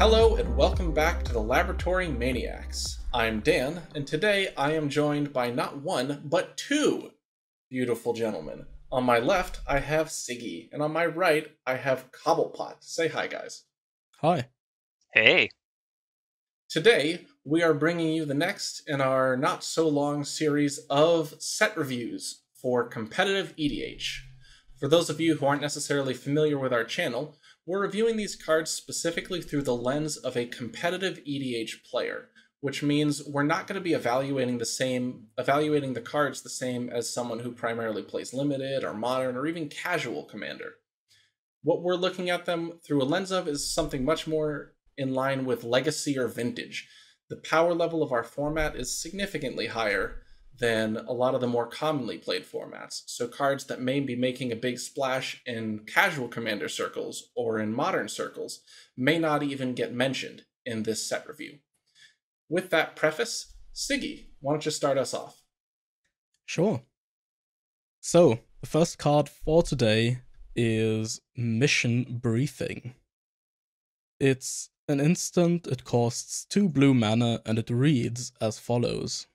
Hello and welcome back to the Laboratory Maniacs. I'm Dan, and today I am joined by not one, but two beautiful gentlemen. On my left, I have Sigi, and on my right, I have Cobblepott. Say hi, guys. Hi. Hey. Today, we are bringing you the next in our not so long series of set reviews for competitive EDH. For those of you who aren't necessarily familiar with our channel, we're reviewing these cards specifically through the lens of a competitive EDH player, which means we're not going to be evaluating the same evaluating the cards the same as someone who primarily plays limited or modern or even casual commander. What we're looking at them through a lens of is something much more in line with legacy or vintage. The power level of our format is significantly higher than a lot of the more commonly played formats. So cards that may be making a big splash in casual commander circles or in modern circles may not even get mentioned in this set review. With that preface, Sigi, why don't you start us off? Sure. So, the first card for today is Mission Briefing. It's an instant, it costs 2 blue mana, and it reads as follows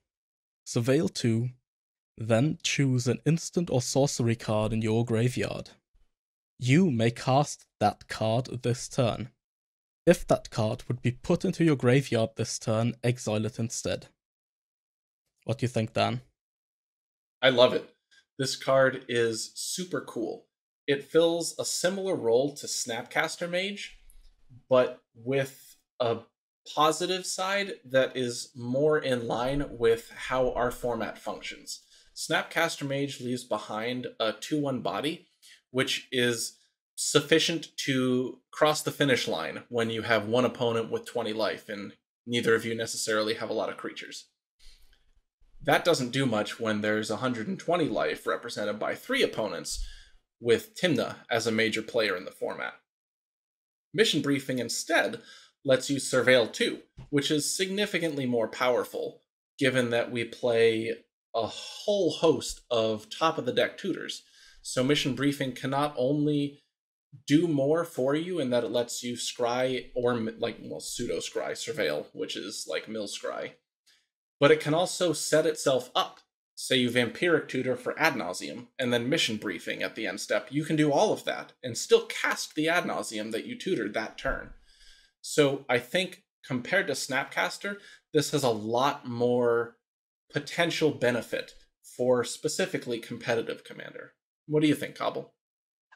Surveil 2, then choose an instant or sorcery card in your graveyard. You may cast that card this turn. If that card would be put into your graveyard this turn, exile it instead. What do you think, Dan? I love it. This card is super cool. It fills a similar role to Snapcaster Mage, but with a positive side that is more in line with how our format functions. Snapcaster Mage leaves behind a 2 1 body, which is sufficient to cross the finish line when you have one opponent with 20 life and neither of you necessarily have a lot of creatures. That doesn't do much when there's 120 life represented by three opponents with Tymna as a major player in the format. Mission Briefing instead lets you surveil 2, which is significantly more powerful given that we play a whole host of top of the deck tutors. So mission briefing can not only do more for you in that it lets you scry or like well pseudo scry surveil, which is like mill scry, but it can also set itself up. Say you vampiric tutor for Ad Nauseam and then mission briefing at the end step. You can do all of that and still cast the Ad Nauseam that you tutored that turn. So I think compared to Snapcaster, this has a lot more potential benefit for specifically competitive commander. What do you think, Cobble?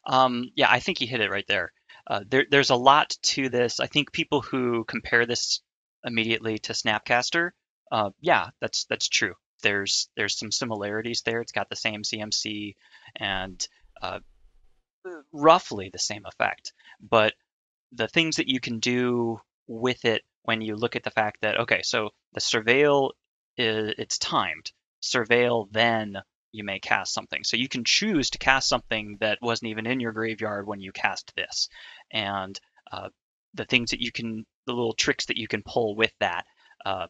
Um, yeah, I think you hit it right there. Uh, there. There's a lot to this. I think people who compare this immediately to Snapcaster, uh, yeah, that's that's true. There's there's some similarities there. It's got the same CMC and uh, roughly the same effect, but the things that you can do with it when you look at the fact that okay, so the surveil is it's timed. Surveil then you may cast something. So you can choose to cast something that wasn't even in your graveyard when you cast this, and uh, the things that you can, the little tricks that you can pull with that. Uh,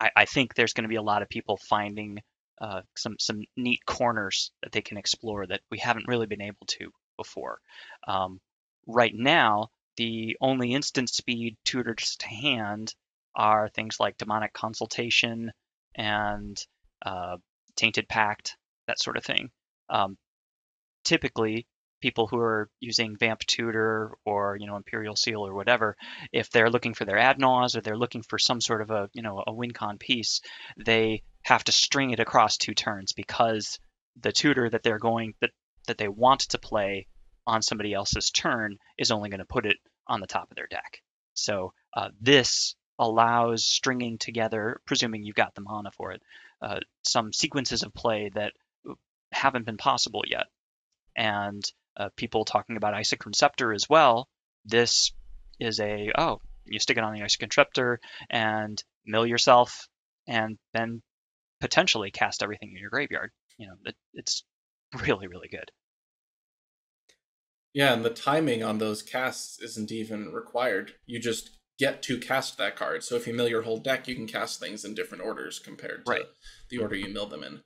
I, I, think there's going to be a lot of people finding uh, some some neat corners that they can explore that we haven't really been able to before. Um, right now, the only instant speed tutors to hand are things like demonic consultation and uh, tainted pact, that sort of thing. Um, typically, people who are using Vamp Tutor or you know Imperial Seal or whatever, if they're looking for their ad or they're looking for some sort of a you know a win con piece, they have to string it across two turns because the tutor that they're going that that they want to play on somebody else's turn is only going to put it on the top of their deck. So uh, this allows stringing together, presuming you've got the mana for it, uh, some sequences of play that haven't been possible yet. And uh, people talking about Isochron Scepter as well. This is a oh, you stick it on the Isochron Scepter and mill yourself, and then potentially cast everything in your graveyard. You know, it, it's really really good. Yeah, and the timing on those casts isn't even required. You just get to cast that card. So if you mill your whole deck, you can cast things in different orders compared to right. the order you mill them in.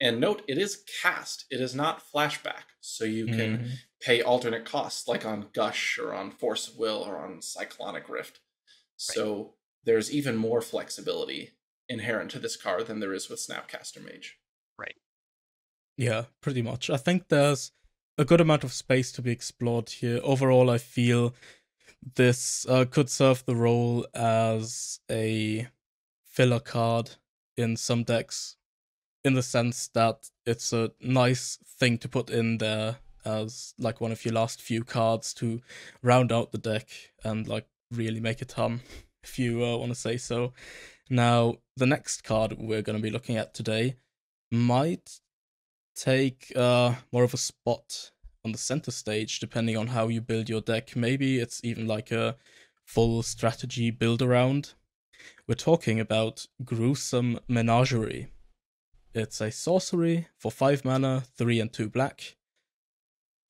And note, it is cast. It is not flashback. So you can mm-hmm. pay alternate costs, like on Gush or on Force of Will or on Cyclonic Rift. So there's even more flexibility inherent to this card than there is with Snapcaster Mage. Right. Yeah, pretty much. I think there's a good amount of space to be explored here. Overall, I feel this uh, could serve the role as a filler card in some decks, in the sense that it's a nice thing to put in there as like one of your last few cards to round out the deck and like really make it hum, if you uh, want to say so. Now, the next card we're going to be looking at today might take uh, more of a spot on the center stage, depending on how you build your deck. Maybe it's even like a full strategy build around. We're talking about Gruesome Menagerie. It's a sorcery for 5 mana, 3 and 2 black.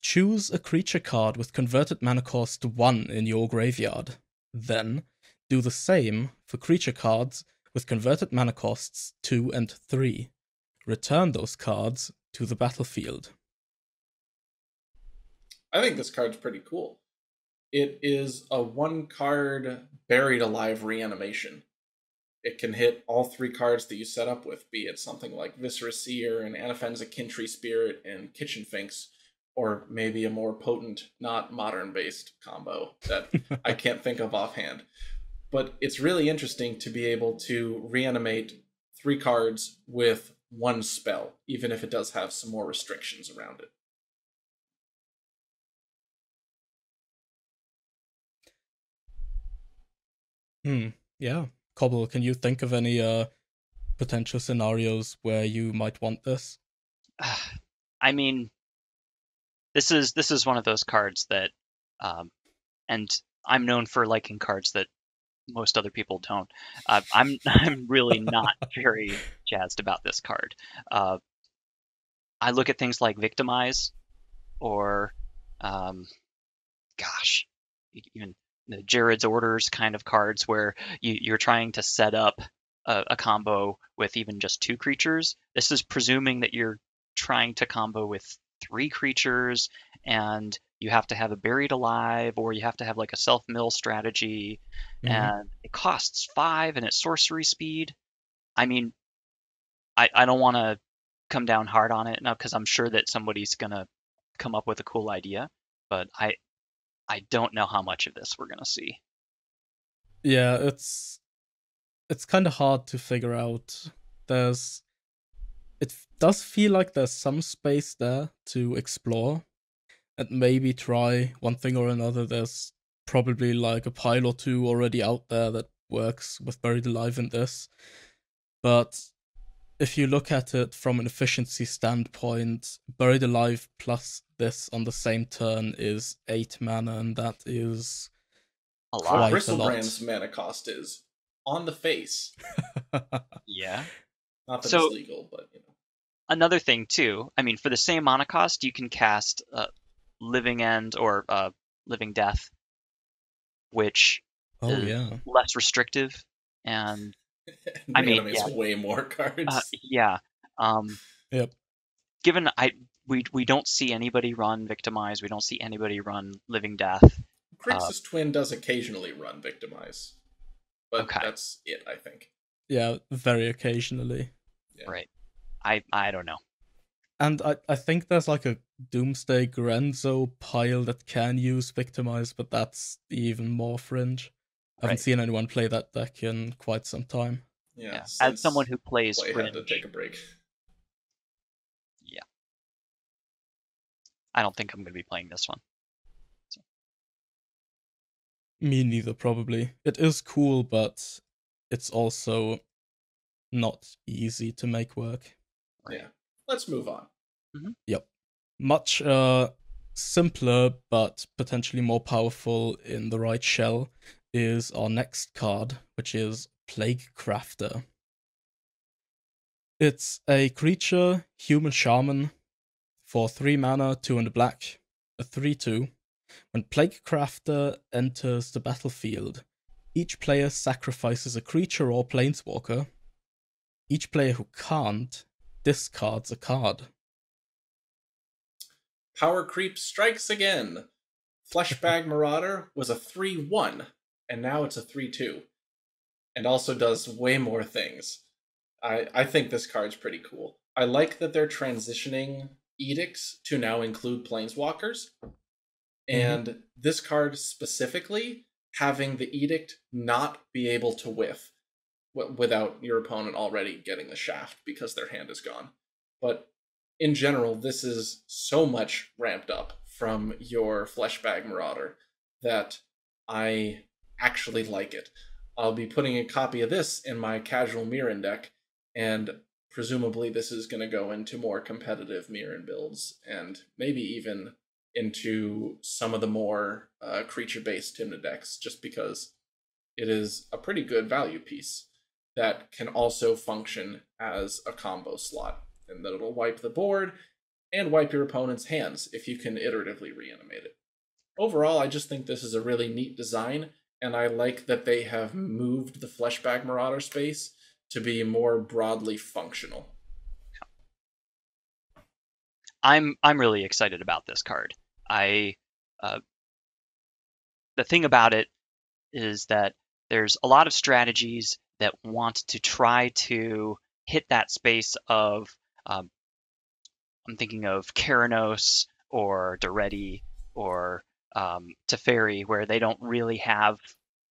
Choose a creature card with converted mana cost 1 in your graveyard. Then, do the same for creature cards with converted mana costs 2 and 3. Return those cards to the battlefield. I think this card's pretty cool. It is a one card buried alive reanimation. It can hit all three cards that you set up with, be it something like Viscera Seer and Anafenza Kin-Tree Spirit and Kitchen Finks, or maybe a more potent, not modern based combo that I can't think of offhand. But it's really interesting to be able to reanimate three cards with one spell, even if it does have some more restrictions around it. Hmm. Yeah. Cobble, can you think of any uh potential scenarios where you might want this? I mean, this is this is one of those cards that, um, and I'm known for liking cards that most other people don't. Uh, I'm I'm really not very jazzed about this card. Uh, I look at things like Victimize, or, um, gosh, even the Jarad's Orders kind of cards where you, you're trying to set up a, a combo with even just two creatures. This is presuming that you're trying to combo with three creatures and you have to have a buried alive or you have to have like a self mill strategy Mhm. and it costs five and it's sorcery speed i mean i, I don't want to come down hard on it now because i'm sure that somebody's gonna come up with a cool idea but i i don't know how much of this we're gonna see Yeah, it's it's kind of hard to figure out. There's it does feel like there's some space there to explore and maybe try one thing or another. There's probably like a pile or two already out there that works with Buried Alive in this. But if you look at it from an efficiency standpoint, Buried Alive plus this on the same turn is 8 mana, and that is a lot Quite a lot. Bristlebrand's mana cost is on the face. yeah Not that So- it's legal, but you know. another thing too i mean for the same mana cost you can cast uh, living end or uh, living death which oh, Uh, yeah. less restrictive and I mean, yeah. way more cards. uh, yeah um Yep. given i we we don't see anybody run victimize we don't see anybody run living death Crixus Twin does occasionally run Victimize, but Okay. that's it, I think. Yeah, very occasionally. Yeah. Right. i i don't know And I, I think there's like a Doomsday Grenzo pile that can use Victimize, but that's even more fringe. I haven't Right. seen anyone play that deck in quite some time. Yeah. yeah. as someone who plays Play had to take a break. Yeah. I don't think i'm going to be playing this one Me neither, probably. It is cool, but it's also not easy to make work. Right. Yeah. Let's move on. Yep. Much uh, simpler, but potentially more powerful in the right shell is our next card, which is Plague Crafter. It's a creature, human shaman, for 3 mana, 2 and a black, a 3 2. When Plaguecrafter enters the battlefield, each player sacrifices a creature or planeswalker. Each player who can't discards a card. Power Creep strikes again. Fleshbag Marauder was a 3 1. and now it's a 3 2, and also does way more things. I, I think this card's pretty cool. I like that they're transitioning edicts to now include planeswalkers. And mm-hmm. this card specifically having the edict not be able to whiff without your opponent already getting the shaft because their hand is gone. But in general, this is so much ramped up from your Fleshbag Marauder that I actually like it. I'll be putting a copy of this in my casual Meren deck, and presumably this is going to go into more competitive Meren builds, and maybe even into some of the more uh, creature-based Tymna decks, just because it is a pretty good value piece that can also function as a combo slot, and that it'll wipe the board and wipe your opponent's hands if you can iteratively reanimate it. Overall, I just think this is a really neat design, and I like that they have moved the Fleshbag Marauder space to be more broadly functional. I'm I'm really excited about this card. I uh, the thing about it is that there's a lot of strategies that want to try to hit that space of um, I'm thinking of Keranos or Daretti or um, Teferi, where they don't really have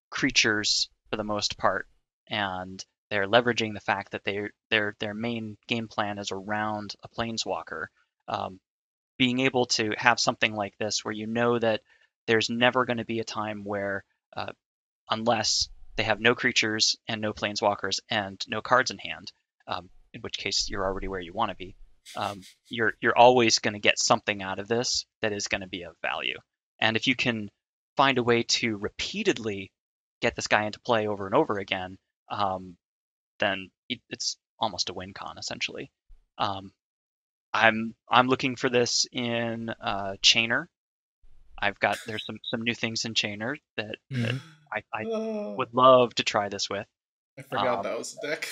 creatures for the most part, and they're leveraging the fact that they their their main game plan is around a planeswalker. Um, being able to have something like this, where you know that there's never going to be a time where, uh, unless they have no creatures and no planeswalkers and no cards in hand, um, in which case you're already where you want to be. Um, you're you're always going to get something out of this that is going to be of value. And if you can find a way to repeatedly get this guy into play over and over again, um, then it, it's almost a win con essentially. Um, I'm I'm looking for this in uh, Chainer. I've got there's some some new things in Chainer that, mm-hmm. that I, I oh. would love to try this with. I forgot um, that was a deck.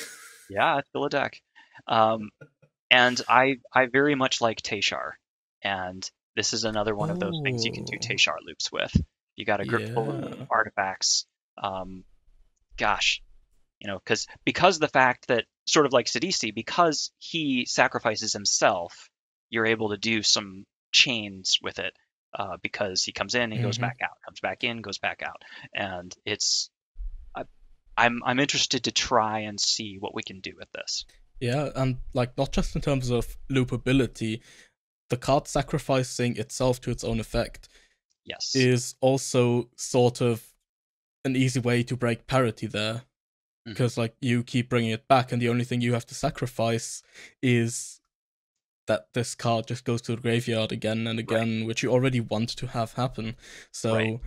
yeah, it's still a deck. Um, and I I very much like Teshar, and this is another one of those things you can do Teshar loops with. You got a grip yeah. full of artifacts. Um, gosh, you know, because because the fact that sort of like Sidisi, because he sacrifices himself, you're able to do some chains with it uh, because he comes in, he mm-hmm. goes back out, comes back in, goes back out, and it's I, I'm I'm interested to try and see what we can do with this. Yeah, and like not just in terms of loopability, the card sacrificing itself to its own effect. Yes. Is also sort of an easy way to break parity there. Because mm-hmm. like you keep bringing it back, and the only thing you have to sacrifice is that this card just goes to the graveyard again and again, right. which you already want to have happen. So, right.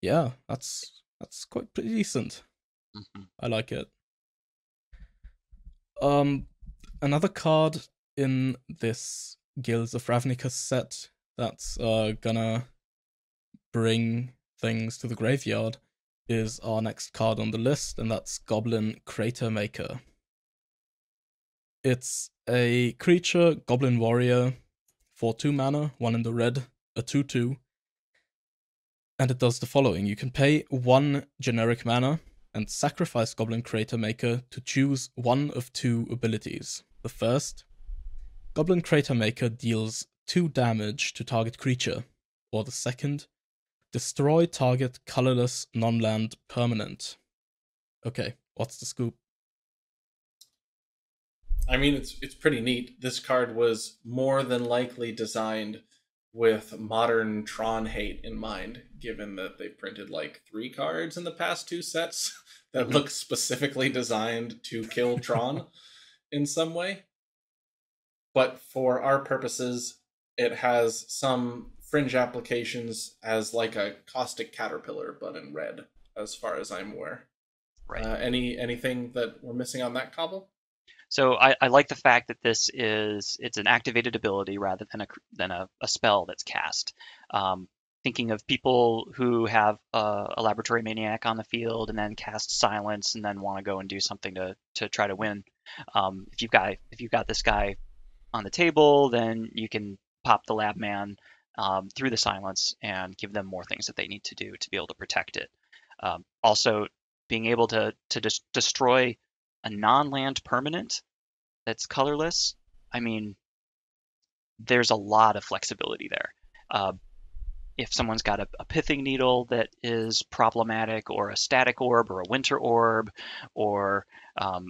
yeah, that's that's quite pretty decent. Mm-hmm. I like it. Um, another card in this Guilds of Ravnica set that's uh gonna bring things to the graveyard is our next card on the list, and that's Goblin Cratermaker. It's a creature, Goblin Warrior, for 2 mana, 1 in the red, a 2 2. And it does the following you can pay 1 generic mana and sacrifice Goblin Cratermaker to choose one of two abilities. The first, Goblin Cratermaker deals 2 damage to target creature, or the second, destroy target colorless non land permanent. Okay, what's the scoop? I mean, it's it's pretty neat. This card was more than likely designed with modern Tron hate in mind, given that they printed like three cards in the past two sets that mm-hmm. look specifically designed to kill Tron in some way. But for our purposes, it has some fringe applications as like a caustic caterpillar, but in red, as far as I'm aware. Right. Uh, any anything that we're missing on that cobble? So I, I, like the fact that this is it's an activated ability rather than a than a, a spell that's cast. Um, thinking of people who have a, a, laboratory maniac on the field and then cast silence and then want to go and do something to to try to win. Um, if you've got if you've got this guy on the table, then you can pop the lab man um, through the silence and give them more things that they need to do to be able to protect it. Um, also, being able to to just destroy a non-land permanent that's colorless. I mean, there's a lot of flexibility there. Uh, if someone's got a, a, pithing needle that is problematic, or a static orb, or a winter orb, or um,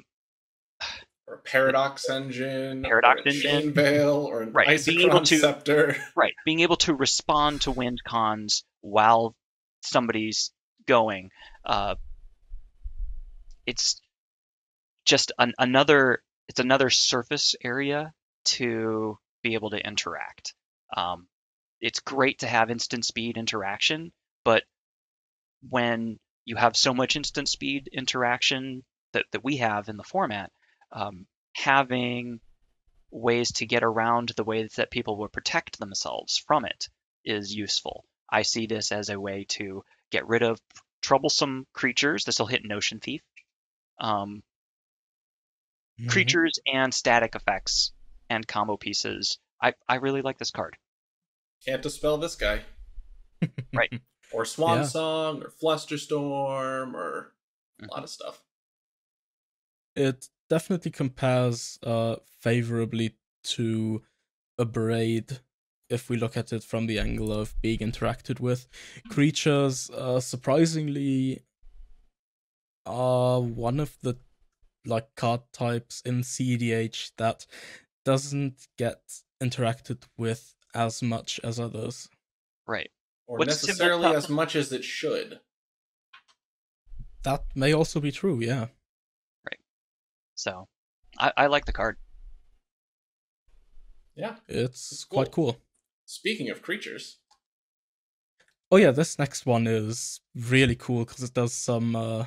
or a paradox engine, paradox or a engine, chain veil, or an right. being able to, scepter. Right, being able to respond to wind cons while somebody's going. Uh, it's just an, another. It's another surface area to be able to interact. Um, it's great to have instant speed interaction, but when you have so much instant speed interaction that, that we have in the format, um, having ways to get around the ways that people will protect themselves from it is useful. I see this as a way to get rid of troublesome creatures. This will hit Notion Thief. Um, mm-hmm. Creatures and static effects and combo pieces. I, I really like this card. Can't dispel this guy. right. Or Swan yeah. Song, or Flusterstorm, or a lot of stuff. It definitely compares uh, favorably to Abrade if we look at it from the angle of being interacted with. Creatures, uh, surprisingly, are one of the like card types in CEDH that doesn't get interacted with as much as others. Right. Or What's necessarily as much as it should. That may also be true, yeah. Right. So, I, I like the card. Yeah. It's, it's cool. quite cool. Speaking of creatures. Oh yeah, this next one is really cool because it does some uh,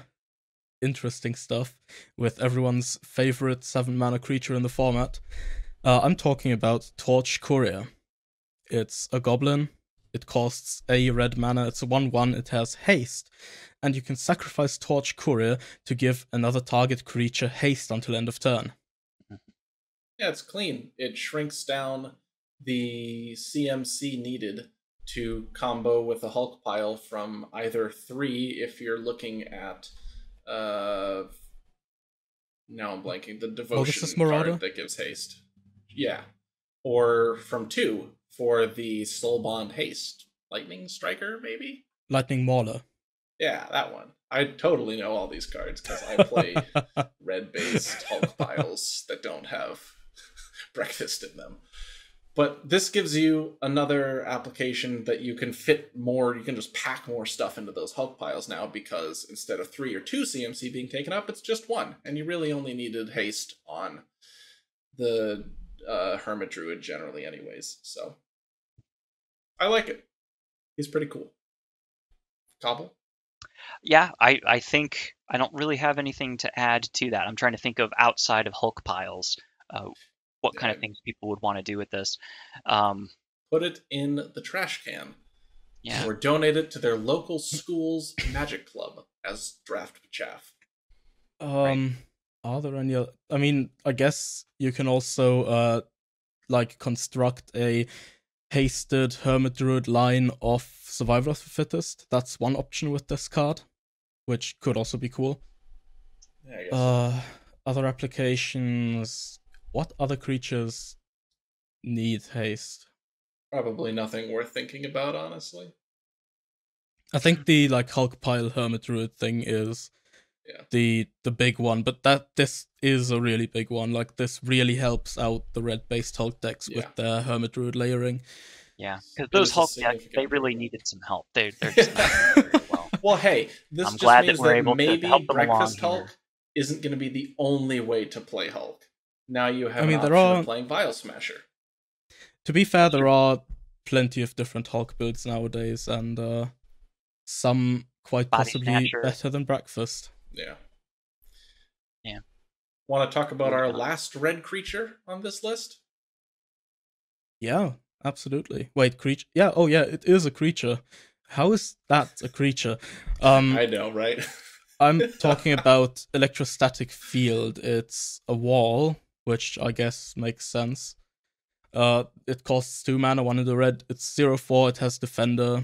interesting stuff with everyone's favorite seven mana creature in the format. Uh, I'm talking about Torch Courier. It's a goblin. It costs a red mana. It's a 1 1. It has haste. And you can sacrifice Torch Courier to give another target creature haste until end of turn. Yeah, it's clean. It shrinks down the CMC needed to combo with a Hulk pile from either three if you're looking at uh now I'm blanking the devotion oh, card that gives haste. Yeah. Or from two for the soul bond Haste. Lightning Striker, maybe? Lightning Mauler. Yeah, that one. I totally know all these cards because I play red based Hulk piles that don't have breakfast in them. But this gives you another application that you can fit more, you can just pack more stuff into those Hulk piles now because instead of three or two CMC being taken up, it's just one. And you really only needed haste on the uh, Hermit Druid generally, anyways. So I like it. He's pretty cool. Cobble? Yeah, I, I think I don't really have anything to add to that. I'm trying to think of outside of Hulk piles, uh, what kind of things people would want to do with this. Um, Put it in the trash can. Yeah. Or donate it to their local school's magic club as draft chaff. Um, right. are there any? Other, I mean, I guess you can also uh, like construct a hasted Hermit Druid line of Survival of the Fittest. That's one option with this card, which could also be cool. Yeah, uh, other applications. What other creatures need haste? Probably nothing worth thinking about, honestly. I think the like Hulk pile Hermit Druid thing is yeah. the the big one, but that this is a really big one. Like this really helps out the red based Hulk decks yeah. with the Hermit Druid layering. Yeah, because those Hulk decks they really needed some help. They they're just very well. well, hey, this I'm just glad means that, we're that able maybe to help them Breakfast Hulk here. isn't going to be the only way to play Hulk. Now you have I mean, there are... playing Vile Smasher. To be fair, there are plenty of different Hulk builds nowadays, and uh, some quite Body possibly snatcher. better than Breakfast. Yeah. Yeah. Want to talk about our last red creature on this list? Yeah, absolutely. Wait, creature? Yeah, oh yeah, it is a creature. How is that a creature? Um, I know, right? I'm talking about electrostatic field. It's a wall, which I guess makes sense. Uh, it costs two mana, one in the red. It's zero four. It has defender.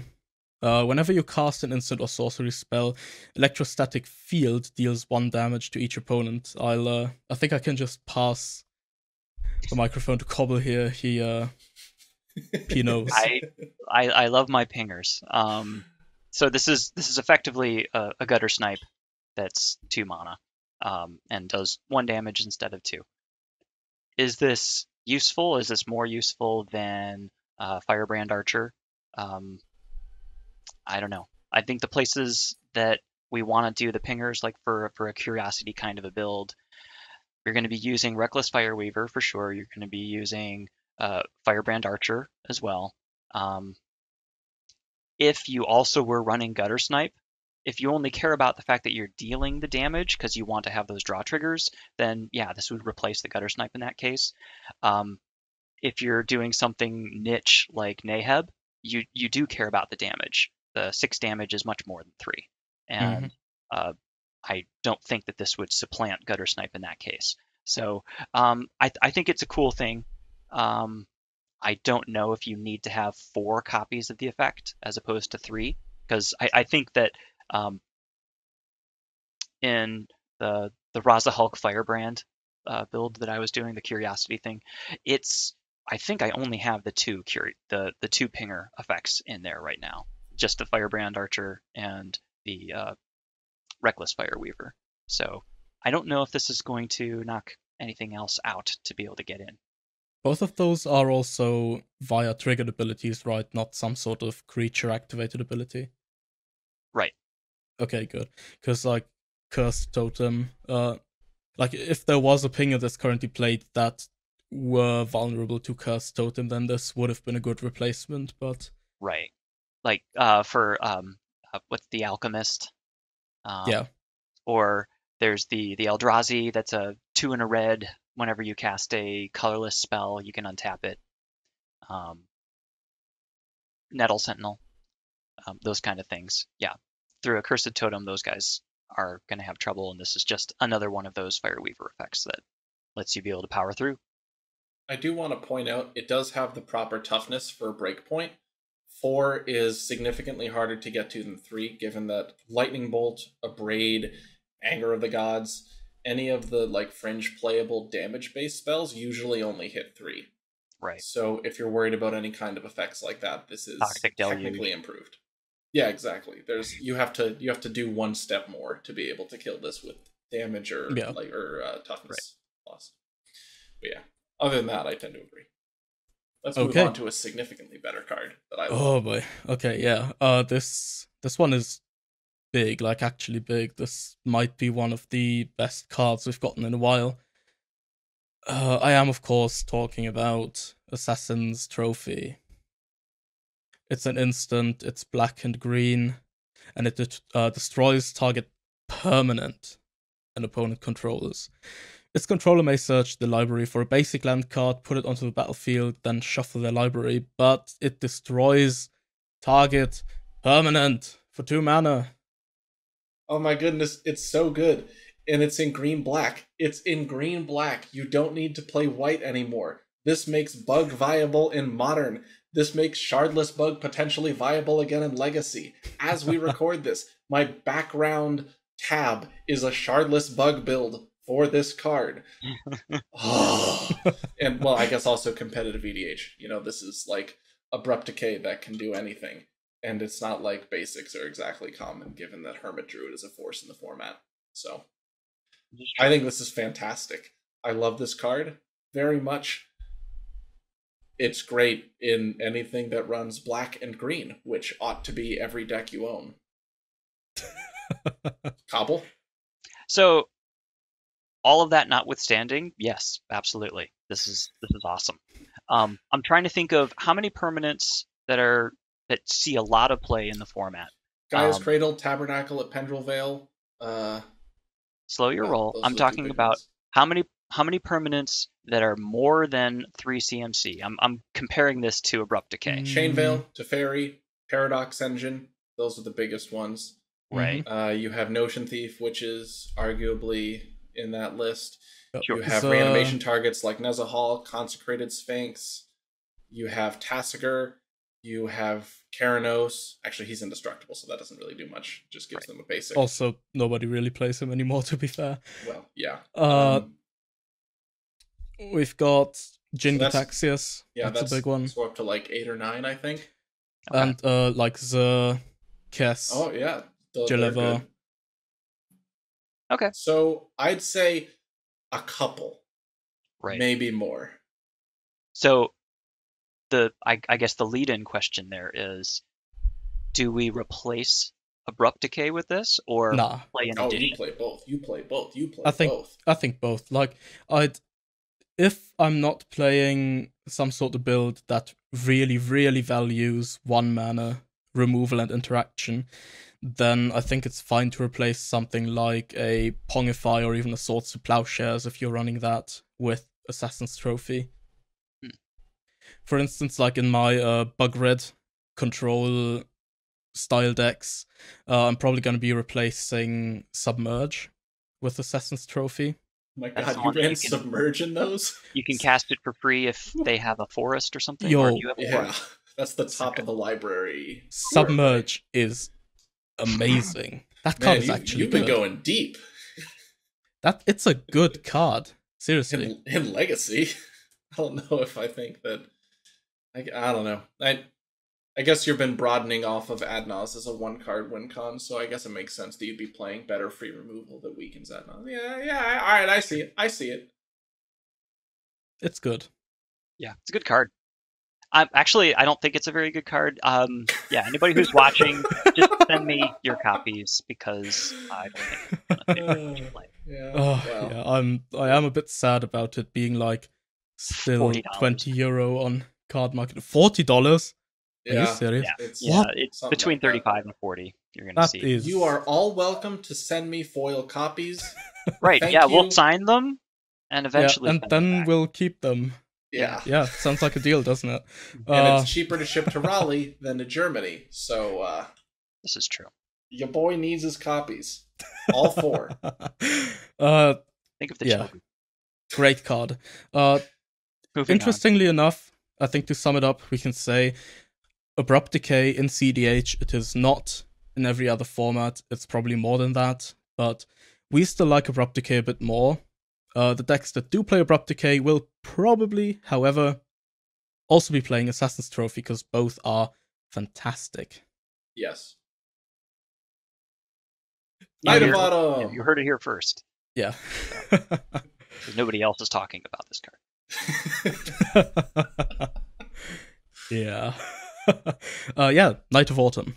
Uh, whenever you cast an instant or sorcery spell, electrostatic field deals one damage to each opponent. I'll, uh, I think I can just pass the microphone to Cobble here. He, uh, he knows. I, I I love my pingers. Um, so this is this is effectively a, a Guttersnipe that's two mana, um, and does one damage instead of two. Is this useful? Is this more useful than uh, Firebrand Archer? Um, I don't know. I think the places that we want to do the pingers, like for for a curiosity kind of a build, you're going to be using Reckless Fireweaver for sure. You're going to be using uh, Firebrand Archer as well. Um, if you also were running Guttersnipe, if you only care about the fact that you're dealing the damage because you want to have those draw triggers, then yeah, this would replace the Guttersnipe in that case. Um, if you're doing something niche like Neheb, you you do care about the damage. The six damage is much more than three, and uh, I don't think that this would supplant Guttersnipe in that case. So um, I, I think it's a cool thing. Um, I don't know if you need to have four copies of the effect as opposed to three, because I, I think that um, in the the Raza Hulk Firebrand uh, build that I was doing, the Curiosity thing, it's I think I only have the two curi- the the two pinger effects in there right now, just the Firebrand Archer and the uh, Reckless Fireweaver. So I don't know if this is going to knock anything else out to be able to get in. Both of those are also via triggered abilities, right? Not some sort of creature activated ability. Right. Okay, good. Because like Cursed Totem, uh, like if there was a pinger that's currently played that were vulnerable to Cursed Totem, then this would have been a good replacement. But Right. Like uh, for um, uh, what's the Alchemist? Um, yeah, Or there's the the Eldrazi that's a two and a red. Whenever you cast a colorless spell, you can untap it. Um, Nettle Sentinel, um, those kind of things. Yeah, through a Cursed Totem, those guys are going to have trouble, and this is just another one of those Fireweaver effects that lets you be able to power through. I do want to point out it does have the proper toughness for a breakpoint. Four is significantly harder to get to than three, given that Lightning Bolt, Abrade, Anger of the Gods, any of the like fringe playable damage based spells usually only hit three. Right. So if you're worried about any kind of effects like that, this is Toxic technically improved. Yeah, exactly. There's you have to you have to do one step more to be able to kill this with damage or Yeah. like or uh, toughness loss. But yeah, other than that, I tend to agree. Let's move Okay. on to a significantly better card that I love. Oh boy. Okay, yeah. Uh this this one is big, like actually big. This might be one of the best cards we've gotten in a while. Uh, I am of course talking about Assassin's Trophy. It's an instant, it's black and green, and it uh, destroys target permanent an opponent controls. Its controller may search the library for a basic land card, put it onto the battlefield, then shuffle their library, but it destroys target permanent for two mana. Oh my goodness, it's so good. And it's in green black. It's in green black. You don't need to play white anymore. This makes bug viable in modern. This makes shardless bug potentially viable again in legacy. As we record this, my background tab is a shardless bug build for this card. Oh. and well, I guess also competitive EDH. You know, this is like abrupt decay that can do anything and it's not like basics are exactly common given that hermit druid is a force in the format so i think this is fantastic i love this card very much it's great in anything that runs black and green which ought to be every deck you own cobble So, all of that notwithstanding, yes, absolutely, this is this is awesome. Um, I'm trying to think of how many permanents that are that see a lot of play in the format. gaia's Um, cradle tabernacle at Pendrell vale uh Slow your yeah, roll. I'm talking about ones. how many how many permanents that are more than three CMC. I'm I'm comparing this to abrupt decay. Mm. chain veil teferi paradox engine those are the biggest ones Right. Uh, you have Notion Thief, which is arguably in that list. Sure. You have So- reanimation targets like Nezahal, Consecrated Sphinx. You have Tasigur. You have Keranos. Actually, he's indestructible, so that doesn't really do much. Just gives them a basic. Also, nobody really plays him anymore, to be fair. Well, yeah. Uh, Um, We've got Jin that's- Gitaxias. yeah, that's, a big one. So up to like eight or nine, I think. Okay. And uh, like the Kess. Oh yeah, th- they're Jelliver. good. Okay. So I'd say a couple, right. maybe more. So the I, I guess the lead-in question there is, do we replace abrupt decay with this, or Nah, play in Oh, addition? you play both. You play both. You play I think- both. I think both. Like, I'd if I'm not playing some sort of build that really, really values one mana removal and interaction, then I think it's fine to replace something like a Pongify or even a Swords to Plowshares if you're running that with Assassin's Trophy. Hmm. For instance, like in my uh, Bug Red control style decks, uh, I'm probably going to be replacing Submerge with Assassin's Trophy. My god, the you ran you can- submerge in those? You can cast it for free if they have a forest or something. Yo. or you have a Yeah, forest. that's the top Okay. of the library. Submerge is amazing. That Man, card is you, actually you've been good. going deep That it's a good card. Seriously. in, in Legacy. I don't know if I think that. I, I don't know. I I guess you've been broadening off of Adnos as a one card win con, so I guess it makes sense that you'd be playing better free removal that weakens Adnos. Yeah, yeah, all right, I see it. I see it. It's good. Yeah, it's a good card. Um, actually, I don't think it's a very good card. Um, yeah, anybody who's watching, just send me your copies because I don't think I'm gonna figure out what you play. Yeah. Oh well, yeah, I'm I am a bit sad about it being like still $40. twenty euro on card market. Forty dollars? Are you yeah. serious? Yeah. It's, Yeah, it's between like that. 35 and 40. You're gonna see. is You are all welcome to send me foil copies. right. thank Yeah, you. we'll sign them and yeah, eventually. and then we'll keep them. Yeah. Yeah, sounds like a deal, doesn't it? And Uh, it's cheaper to ship to Raleigh than to Germany. So uh This is true. your boy needs his copies. All four. uh, Think of the Yeah. children. great card. Uh, Moving Interestingly enough, I think to sum it up, we can say Abrupt Decay in CDH, it is not in every other format. It's probably more than that, but we still like Abrupt Decay a bit more. Uh, the decks that do play Abrupt Decay will probably, however, also be playing Assassin's Trophy because both are fantastic. Yes. You Night of heard- Autumn. you heard it here first. Yeah. nobody else is talking about this card. yeah. uh, yeah, Knight of Autumn.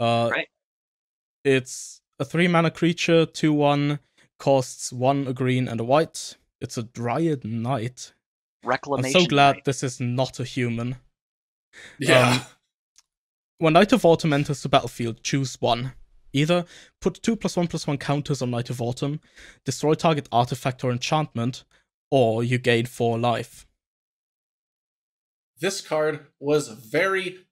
Uh, Right. It's a three mana creature, 2 1, costs one a green and a white. It's a Dryad Knight. Reclamation. I'm so glad right? this is not a human. yeah. Um, When Knight of Autumn enters the battlefield, choose one. Either put 2 plus 1 plus 1 counters on Knight of Autumn, destroy target artifact or enchantment, or you gain 4 life. this card was very,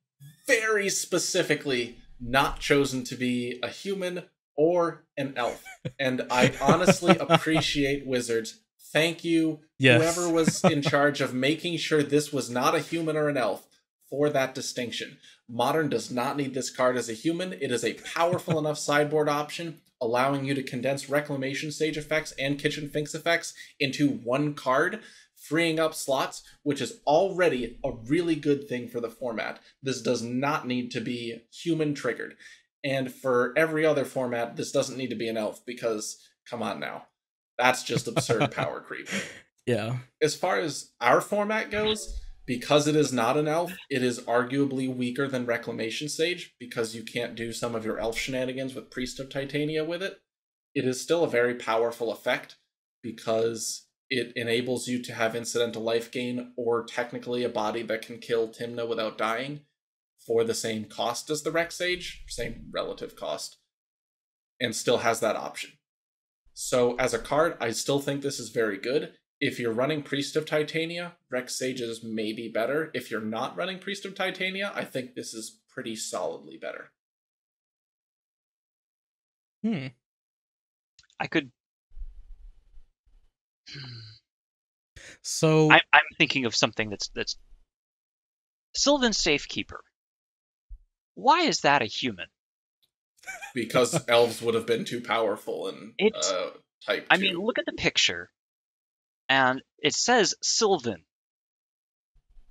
very specifically not chosen to be a human or an elf. And I honestly appreciate Wizards. Thank you, Yes. whoever was in charge of making sure this was not a human or an elf, for that distinction. Modern does not need this card as a human. It is a powerful enough sideboard option, allowing you to condense Reclamation Sage effects and Kitchen Finks effects into one card, freeing up slots, which is already a really good thing for the format. This does not need to be human triggered. And for every other format, this doesn't need to be an elf because, come on now, that's just absurd power creep Yeah. as far as our format goes, because it is not an elf, it is arguably weaker than Reclamation Sage because you can't do some of your elf shenanigans with Priest of Titania with it. It is still a very powerful effect because it enables you to have incidental life gain or technically a body that can kill Tymna without dying for the same cost as the Rec Sage, same relative cost, and still has that option. So as a card, I still think this is very good. If you're running Priest of Titania, Rec Sage is maybe better. If you're not running Priest of Titania, I think this is pretty solidly better. Hmm. I could. So I, I'm thinking of something that's that's Sylvan Safekeeper. Why is that a human? because elves would have been too powerful in It's- uh, type. I two. mean, look at the picture, and it says Sylvan.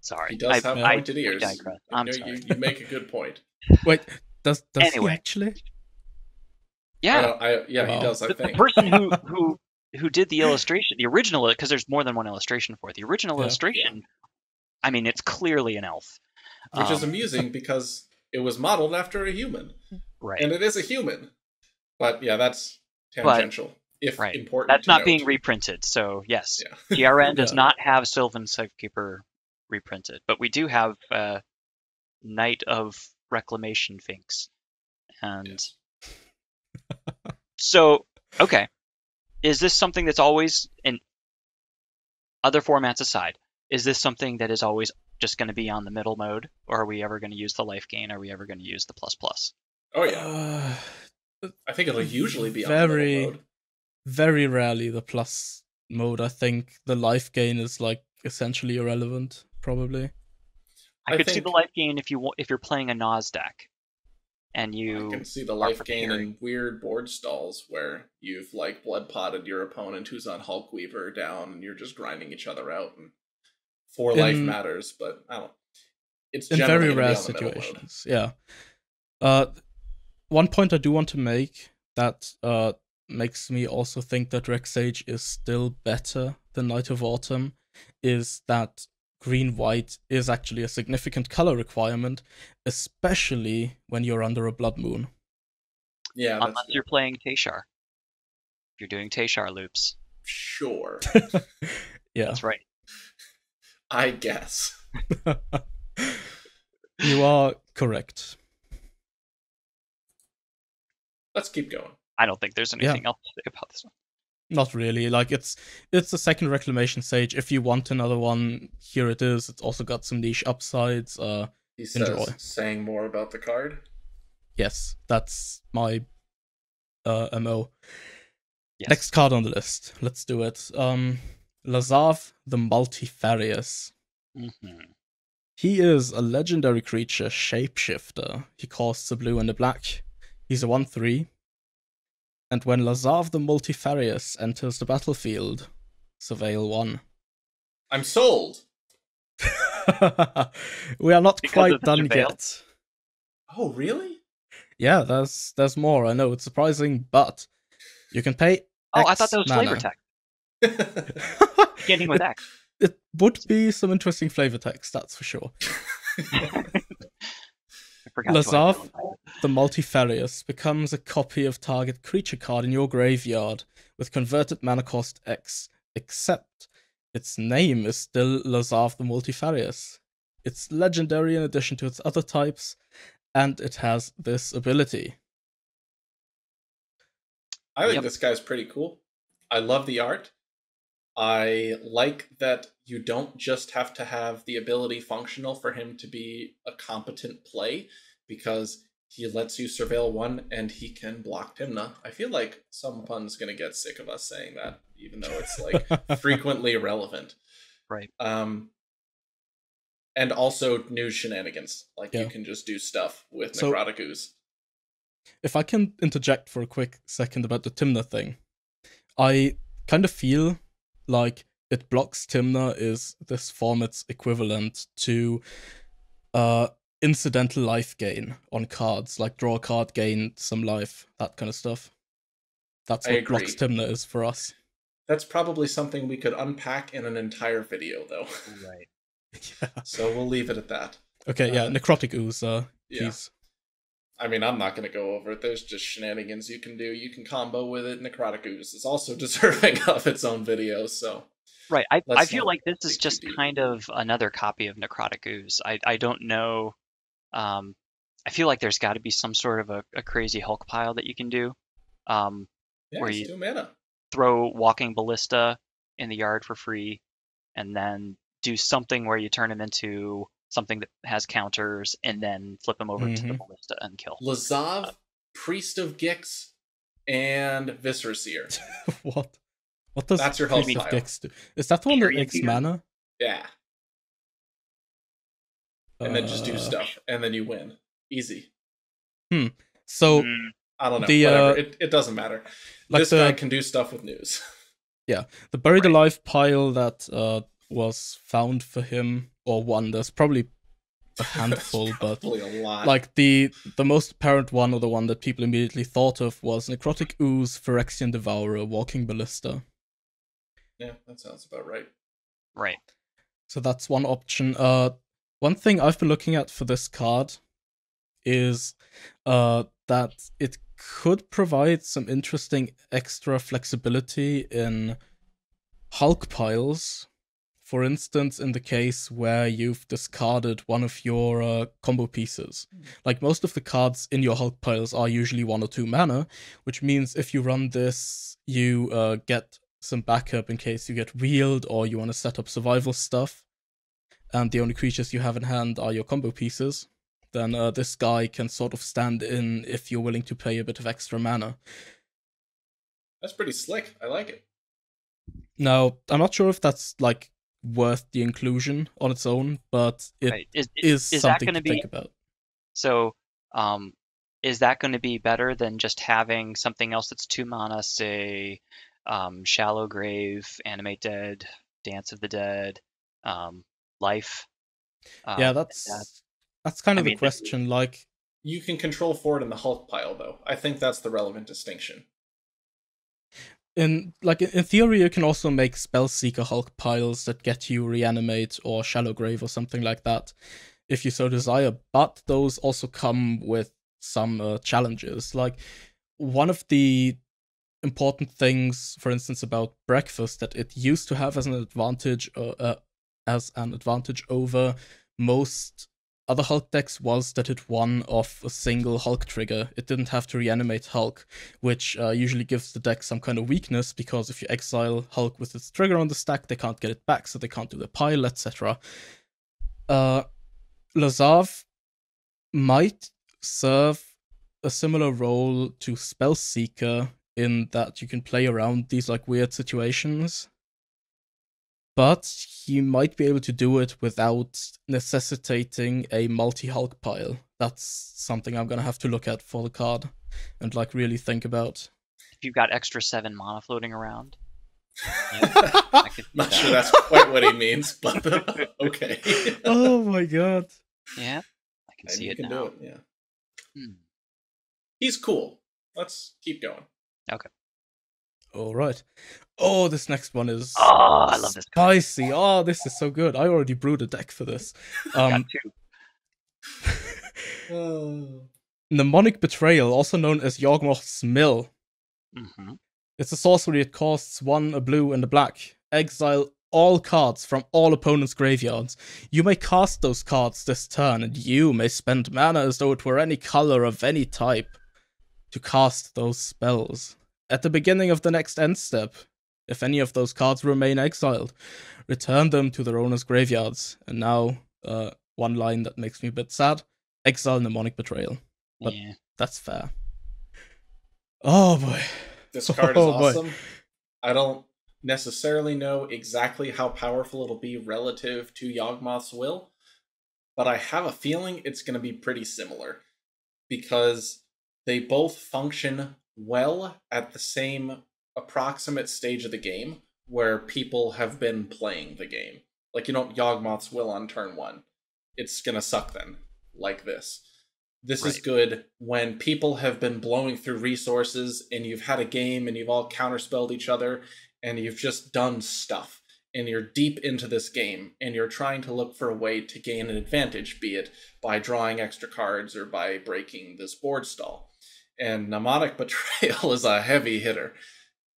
Sorry, he does I, have I, pointed I ears. digress. I'm know, sorry. You, you make a good point. Wait, does does Anyway. he actually? Yeah, don't- I, yeah, Wow. he does. I the, the think. person who who who did the illustration, the original, because there's more than one illustration for it. The original Yeah. illustration, I mean, it's clearly an elf. Which is Um, amusing because it was modeled after a human, right. and it is a human. But yeah, that's But- tangential. if right. important. That's not note. being reprinted. So yes, Yeah. TRN does Yeah. not have Sylvan Safekeeper reprinted, but we do have uh, Knight of Reclamation Finks, and Yes. so okay, is this something that's always in other formats aside? Is this something that is always just going to be on the middle mode, or are we ever going to use the life gain? Are we ever going to use the plus plus? Oh yeah, Uh, I think it'll usually be on very- mode. very rarely the plus mode. I think the life gain is like essentially irrelevant. Probably. I, I could see the life gain if you if you're playing a Nas deck, and I you can see the life gain in weird board stalls where you've like blood potted your opponent who's on Hulk Weaver down, and you're just grinding each other out. And four life matters, but I don't. It's in very rare on the middle mode. situations. Yeah. Uh, one point I do want to make that uh makes me also think that Rec Sage is still better than Knight of Autumn is that green white is actually a significant color requirement, especially when you're under a blood moon. Yeah, that's unless you're playing Tashar. If you're doing Tashar loops, sure. yeah. that's right. I guess. you are correct. Let's keep going. I don't think there's Yeah. anything else to say about this one. Not really. Like it's it's the second reclamation sage. If you want another one, here it is. It's also got some niche upsides. Uh He says, Enjoy. saying more about the card. yes, that's my uh MO. Yes. Next card on the list. Let's do it. Um Lazav the Multifarious. Mhm. He is a legendary creature, shapeshifter. He costs a blue and a black. He's a 1 3. And when Lazav the Multifarious enters the battlefield, surveil 1. I'm sold. we are not Because quite done surveil? yet. Oh, really? Yeah, there's there's more. I know it's surprising, but you can pay. Oh, I X thought that was mana. flavor text. Beginning with X. It would be some interesting flavor text, that's for sure. I forgot. who Lazav? The Multifarious becomes a copy of target creature card in your graveyard with converted mana cost X, except its name is still Lazav the Multifarious. It's legendary in addition to its other types, and it has this ability. I think Yep. this guy's pretty cool. I love the art. I like that you don't just have to have the ability functional for him to be a competent play because he lets you surveil one and he can block Tymna. I feel like some pun's going to get sick of us saying that, even though it's like frequently relevant. Right. Um, and also new shenanigans. Like Yeah. you can just do stuff with So- Necrotic Ooze. if I can interject for a quick second about the Tymna thing, I kind of feel like it blocks Tymna is this format's equivalent to uh incidental life gain on cards, like draw a card, gain some life, that kind of stuff. That's what blocks. Tymna is for us. That's probably something we could unpack in an entire video, though. Right. yeah. So we'll leave it at that. Okay, yeah, Uh, necrotic ooze, uh, Yeah. please. I mean, I'm not going to go over it. There's just shenanigans you can do. You can combo with it. Necrotic Ooze is also deserving of its own video, so. Right. I, I feel like this is just deep. kind of another copy of Necrotic Ooze. I, I don't know. Um, I feel like there's got to be some sort of a, a crazy Hulk pile that you can do. Um, Yeah, Where you- two mana. throw Walking Ballista in the yard for free, and then do something where you turn him into something that has counters, and then flip him over to the Mhm. Ballista and kill. Lazav, Priest of Gix, and Viscera Seer. what? What does That's your Priest Hulk of pile. Gix do? Is that the one that Period makes mana? Yeah. And then just do Uh, stuff. And then you win. Easy. Hmm. So Mm, I don't know. The, Whatever. uh, it, it doesn't matter. like this the guy can do stuff with news. Yeah, the buried Right. alive pile that uh, was found for him, or one. There's probably a handful, but a lot. like the the most apparent one, or the one that people immediately thought of, was necrotic ooze, Phyrexian devourer, walking ballista. yeah, that sounds about right. right. So that's one option. Uh, one thing I've been looking at for this card is uh, that it could provide some interesting extra flexibility in Hulk piles. For instance, in the case where you've discarded one of your uh, combo pieces. Like most of the cards in your Hulk piles are usually one or two mana, which means if you run this, you uh, get some backup in case you get wheeled or you want to set up survival stuff. And the only creatures you have in hand are your combo pieces. Then uh, this guy can sort of stand in if you're willing to pay a bit of extra mana. That's pretty slick. I like it. Now, I'm not sure if that's like worth the inclusion on its own, but it right. Is, is is something gonna be- think about. So, um, is that going to be better than just having something else that's two mana, say, um, Shallow Grave, Animate Dead, Dance of the Dead, um, Life? Um, yeah, that's that- that's kind I of mean, the question. Like, You can control for it in the Hulk pile, though. I think that's the relevant distinction. In like in- theory, you can also make Spellseeker Hulk piles that get you reanimate or Shallow Grave or something like that, if you so desire. But those also come with some uh, challenges. Like one of the important things, for instance, about breakfast that it used to have as an advantage, uh, uh, as an advantage over most other Hulk decks was that it won off a single Hulk trigger. It didn't have to reanimate Hulk, which uh, usually gives the deck some kind of weakness because if you exile Hulk with its trigger on the stack, they can't get it back, so they can't do the pile, etc. Uh, Lazav might serve a similar role to Spellseeker in that you can play around these like weird situations. But he might be able to do it without necessitating a multi Hulk pile. That's something I'm gonna have to look at for the card and like really think about. if you've got extra seven mana floating around. Yeah, I could see Not that. sure that's quite what he means, but okay. oh my god. Yeah, I can And see you it can now. do it. Yeah, Hmm. he's cool. Let's keep going. Okay. All right. Oh, this next one is Oh, I love this card. spicy. Oh, this is so good. I already brewed a deck for this. Um, two. Mnemonic Betrayal, also known as Yawgmoth's Will. Mhm. It's a sorcery. It costs one, a blue, and a black. Exile all cards from all opponents' graveyards. You may cast those cards this turn, and you may spend mana as though it were any color of any type to cast those spells. At the beginning of the next end step, if any of those cards remain exiled, return them to their owners' graveyards. And now, uh, one line that makes me a bit sad exile Mnemonic Betrayal. But- Yeah. That's fair. Oh boy. This card is Oh, boy. awesome. I don't necessarily know exactly how powerful it'll be relative to Yawgmoth's Will, but I have a feeling it's going to be pretty similar because they both function well at the same approximate stage of the game where people have been playing the game. Like, you know, Yawgmoth's Will on turn one. It's going to suck then, like this. This is good when people have been blowing through resources and you've had a game and you've all counterspelled each other and you've just done stuff and you're deep into this game and you're trying to look for a way to gain an advantage, be it by drawing extra cards or by breaking this board stall. And Mnemonic Betrayal is a heavy hitter.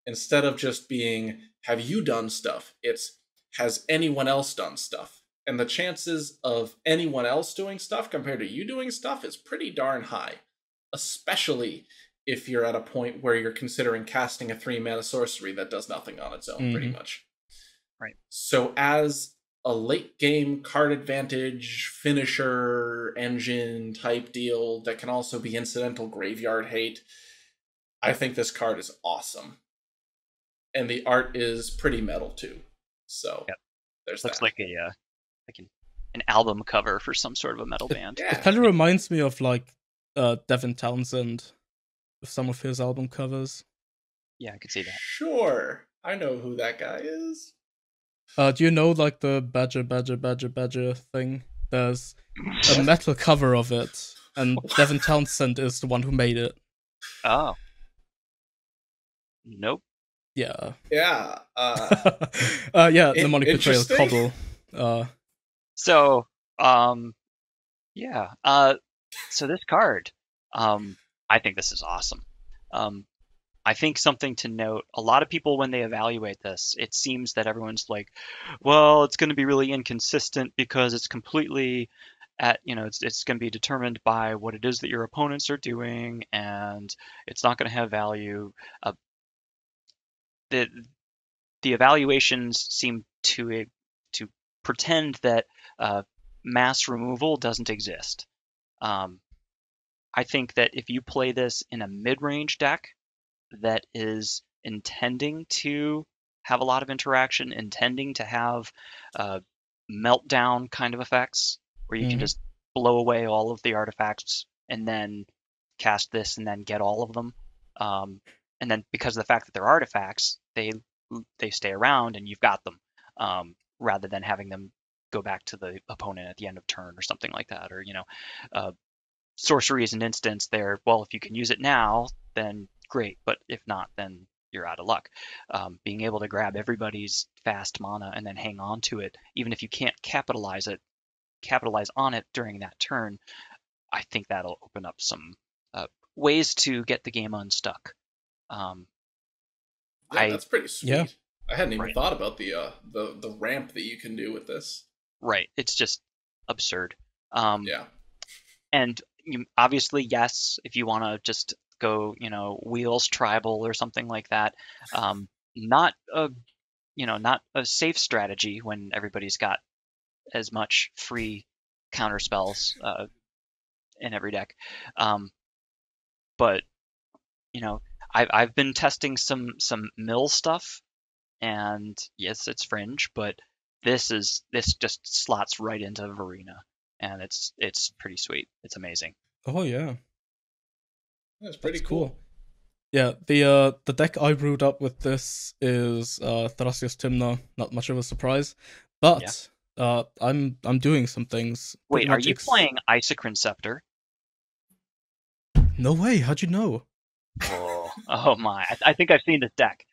Instead of just being, have you done stuff? It's, has anyone else done stuff? And the chances of anyone else doing stuff compared to you doing stuff is pretty darn high. Especially if you're at a point where you're considering casting a three mana sorcery that does nothing on its own, pretty Mhm. much. Right. So, as a late game card advantage finisher engine type deal that can also be incidental graveyard hate, I think this card is awesome. And the art is pretty metal too. So, Yep. there's Looks that. like a uh, like an, an album cover for some sort of a metal band. yeah. It kind of reminds me of like uh, Devin Townsend with some of his album covers. Yeah, I could see that. Sure. I know who that guy is. Uh, do you know like the Badger, Badger, Badger, Badger thing? There's a metal cover of it, and Devin Townsend is the one who made it. Oh. Nope. Yeah. Yeah. Uh, uh, yeah, the Mnemonic Betrayal interesting. Cobble. Uh, So, um, yeah. Uh, so this card, um, I think this is awesome. Um, I think something to note: a lot of people, when they evaluate this, it seems that everyone's like, "Well, it's going to be really inconsistent because it's completely at you know it's it's going to be determined by what it is that your opponents are doing, and it's not going to have value." Uh, the the evaluations seem to to pretend that uh, mass removal doesn't exist. Um, I think that if you play this in a mid-range deck that is intending to have a lot of interaction, intending to have uh, meltdown kind of effects, where you can Mhm. just blow away all of the artifacts and then cast this and then get all of them. Um, and then because of the fact that they're artifacts, they they stay around and you've got them, um, rather than having them go back to the opponent at the end of turn or something like that. Or you know, uh, sorcery is an instance. There, well, if you can use it now, then great. But if not, then you're out of luck. Um, being able to grab everybody's fast mana and then hang on to it, even if you can't capitalize it, capitalize on it during that turn, I think that'll open up some uh, ways to get the game unstuck. Um, yeah, I- that's pretty sweet. Yeah. I hadn't even Right. thought about the uh the the ramp that you can do with this. right, it's just absurd. Um, Yeah. and you, obviously, yes, if you want to just go, you know, wheels tribal or something like that, um, not a, you know, not a safe strategy when everybody's got as much free counter spells uh, in every deck. Um, but you know, I've I've been testing some some mill stuff, and yes, it's fringe, but this is this just slots right into Varina, and it's it's pretty sweet. It's amazing. oh yeah. That's pretty That's cool. cool. Yeah, the uh the deck I brewed up with this is uh Thrasios Tymna, not much of a surprise. But uh I'm I'm doing some things. Wait, are you ex- playing Isochron Scepter? No way, how'd you know? Oh, my! I, I think I've seen this deck.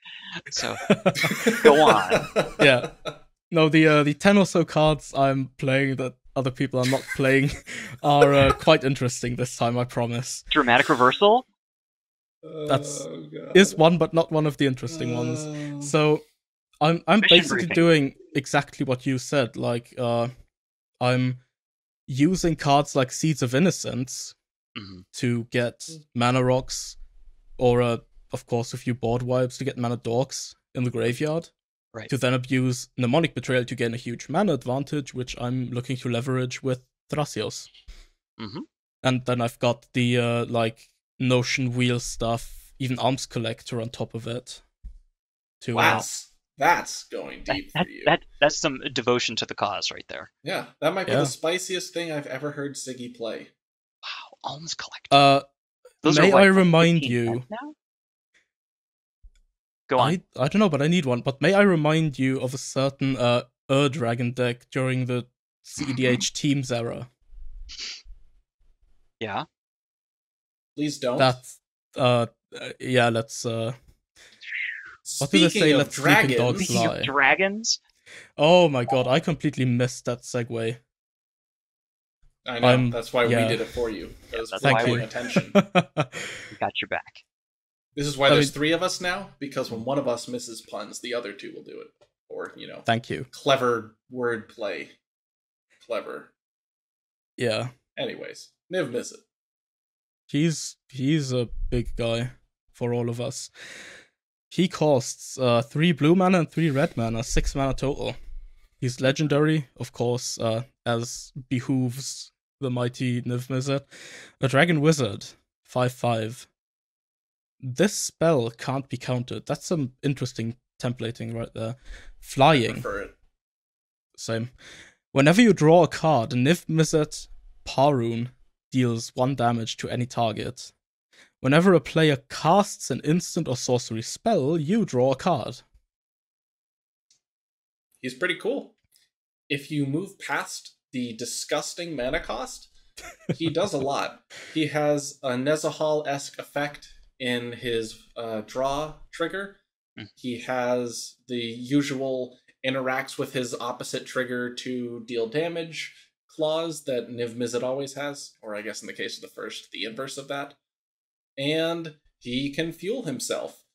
So Go on. Yeah. no, the uh the ten or so cards I'm playing that other people are not playing are uh, quite interesting this time, I promise. dramatic reversal. That's- Oh, Is one but not one of the interesting ones. Oh. So I'm I'm Mission basically briefing. doing exactly what you said. Like uh I'm using cards like Seeds of Innocence Mhm. to get mana rocks, or uh, of course a few board wipes to get mana dorks in the graveyard. Right. To then abuse Mnemonic Betrayal to gain a huge mana advantage, which I'm looking to leverage with Thrasios. Mhm. And then I've got the uh, like Notion Wheel stuff, even Alms Collector on top of it. To wow, uh, that's going deep that, for you. that that's some devotion to the cause right there. yeah, that might be Yeah. the spiciest thing I've ever heard Sigi play. Wow, alms collector. uh, Those may are what, I remind you- Go on. I, I don't know, but I need one. But may I remind you of a certain uh Ur Dragon deck during the CDH Teams era? Yeah. Please don't. That uh uh, yeah, let's uh what do they Speaking say, of let sleeping dogs dragons, Speaking lie. dragons, oh my god, I completely missed that segue. I know I'm- that's why yeah. we did it for you. That was that's for why paying we- attention. we got your back. This is why I there's mean- three of us now because when one of us misses puns, the other two will do it. Or you know, Thank you. clever word play. Clever. Yeah. Anyways, Niv Mizzet. He's he's a big guy for all of us. He costs uh three blue mana and three red mana, six mana total. He's legendary, of course, uh, as behooves the mighty Niv Mizzet. A dragon wizard, five five. This spell can't be countered. That's some interesting templating right there. Flying. Same. Whenever you draw a card, Niv Mizzet Parun deals 1 damage to any target. Whenever a player casts an instant or sorcery spell, you draw a card. He's pretty cool. If you move past the disgusting mana cost, he does a lot. He has a Nezahal esque effect in his uh, draw trigger. Mm. He has the usual interacts with his opposite trigger to deal damage clause that Niv Mizzet always has, or I guess in the case of the first, the inverse of that. And he can fuel himself.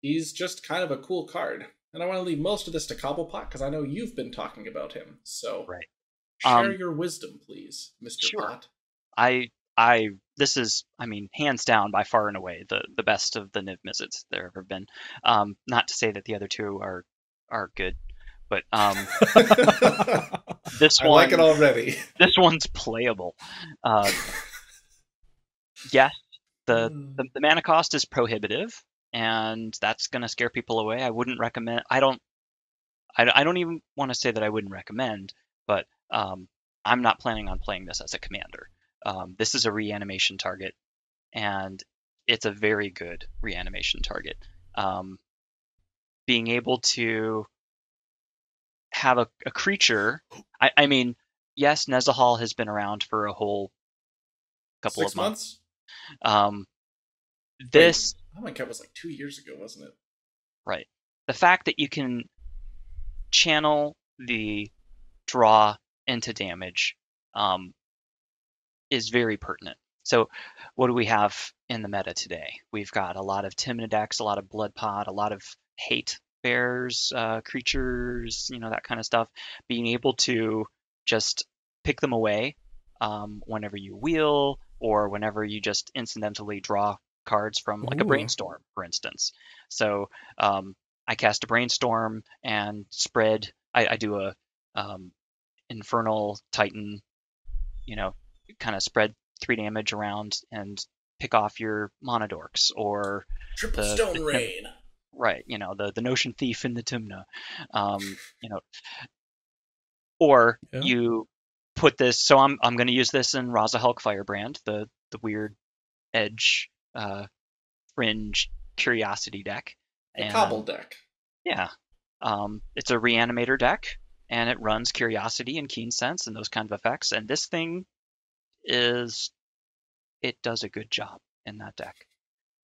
He's just kind of a cool card. And I want to leave most of this to Cobblepott because I know you've been talking about him. So Right. Share Um, your wisdom, please, Mr. Sure. Pot. I I this is I mean hands down by far and away the the best of the Niv Mizzets there ever been. Um, not to say that the other two are are good, but um, this I one like it already. this one's playable. Uh, yes, the, the the mana cost is prohibitive, and that's gonna scare people away. I wouldn't recommend. I don't. I, I don't even want to say that I wouldn't recommend, but um, I'm not planning on playing this as a commander. Um, this is a reanimation target, and it's a very good reanimation target. Um, being able to have a, a creature, I, I mean, yes, Nezahal has been around for a whole couple Six of months. months? Um, this Oh my god, it was like two years ago, wasn't it? Right. The fact that you can channel the draw into damage um, is very pertinent. So, what do we have in the meta today? We've got a lot of Timidax, a lot of Blood Pod, a lot of hate bears, uh, creatures, you know, that kind of stuff. Being able to just pick them away um, whenever you wheel or whenever you just incidentally draw cards from like a brainstorm, for instance. So um, I cast a brainstorm and spread. I, I do a um, infernal titan, you know, kind of spread three damage around and pick off your monodorks or Triple The- Stone the- Rain. right, you know, the the notion thief in the Tymna, um, you know, or Yeah. you put this. So I'm I'm going to use this in Raza Hulk Firebrand, the the weird edge uh, fringe curiosity deck. The And- Cobble deck. Yeah. Um, it's a reanimator deck, and it runs Curiosity and Keen Sense and those kind of effects. And this thing is, it does a good job in that deck.